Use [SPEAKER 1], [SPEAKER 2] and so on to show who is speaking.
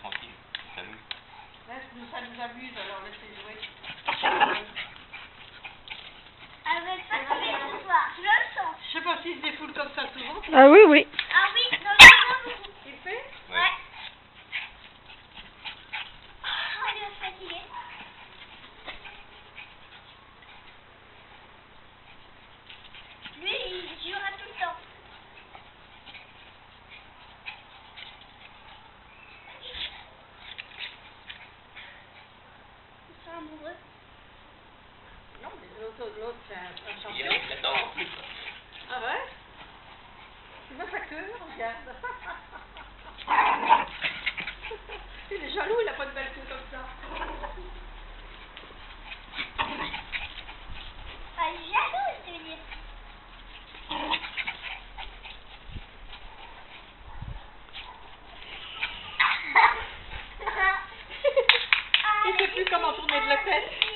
[SPEAKER 1] tranquille, ça nous...
[SPEAKER 2] Ça nous amuse,
[SPEAKER 3] alors laissez jouer. Ah, mais
[SPEAKER 1] ça, c'est
[SPEAKER 3] Je le sens. Je sais pas s'ils se défoulent comme ça souvent. Ah oui, oui. Amoureux.
[SPEAKER 1] Non, mais l'autre, l'autre c'est un, un
[SPEAKER 4] Il
[SPEAKER 1] champion.
[SPEAKER 4] avec la dent en plus.
[SPEAKER 1] Ah ouais? Tu vois sa queue Regarde. il est jaloux, il a pas de belle queue comme ça.
[SPEAKER 3] Ah, jaloux, je veux dire.
[SPEAKER 1] Comment tourner de la tête.